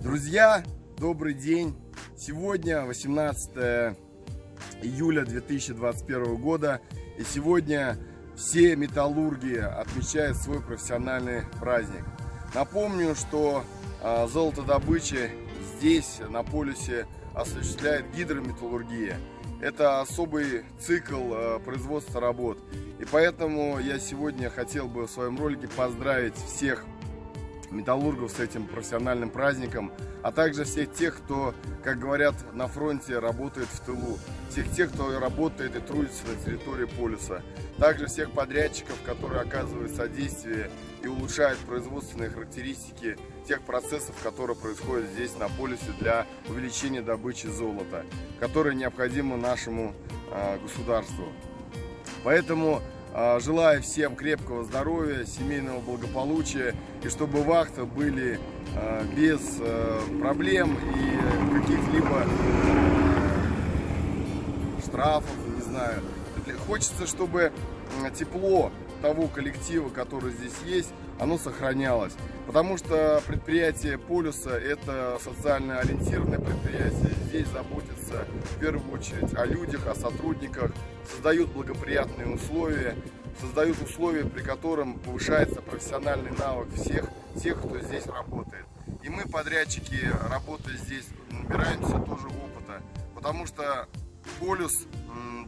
Друзья, добрый день! Сегодня 18 июля 2021 года и сегодня все металлурги отмечают свой профессиональный праздник. Напомню, что а, золотодобыча здесь, на полюсе, осуществляет гидрометаллургия. Это особый цикл а, производства работ. И поэтому я сегодня хотел бы в своем ролике поздравить всех металлургов с этим профессиональным праздником, а также всех тех, кто, как говорят, на фронте работает в тылу, всех тех, кто работает и трудится на территории полюса, также всех подрядчиков, которые оказывают содействие и улучшают производственные характеристики тех процессов, которые происходят здесь на полюсе для увеличения добычи золота, которые необходимы нашему э, государству. Поэтому желаю всем крепкого здоровья, семейного благополучия и чтобы вахты были а, без а, проблем и каких-либо штрафов, не знаю. Хочется, чтобы тепло того коллектива, который здесь есть, оно сохранялось. Потому что предприятие Полюса это социально ориентированное предприятие. Здесь заботится в первую очередь о людях, о сотрудниках, создают благоприятные условия, создают условия, при котором повышается профессиональный навык всех тех, кто здесь работает. И мы, подрядчики, работая здесь, набираемся тоже опыта, потому что Полюс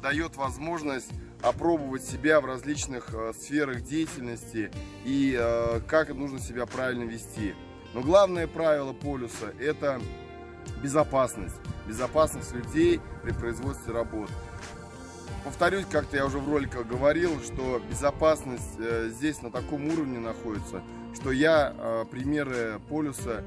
дает возможность опробовать себя в различных э, сферах деятельности и э, как нужно себя правильно вести. Но главное правило полюса – это безопасность. Безопасность людей при производстве работ. Повторюсь, как-то я уже в роликах говорил, что безопасность э, здесь на таком уровне находится, что я примеры полюса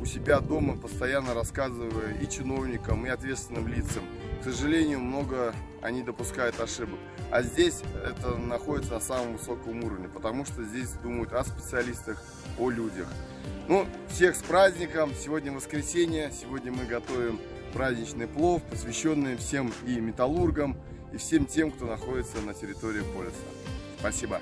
у себя дома постоянно рассказываю и чиновникам, и ответственным лицам. К сожалению, много они допускают ошибок. А здесь это находится на самом высоком уровне, потому что здесь думают о специалистах, о людях. Ну, всех с праздником! Сегодня воскресенье, сегодня мы готовим праздничный плов, посвященный всем и металлургам, и всем тем, кто находится на территории полиса. Спасибо!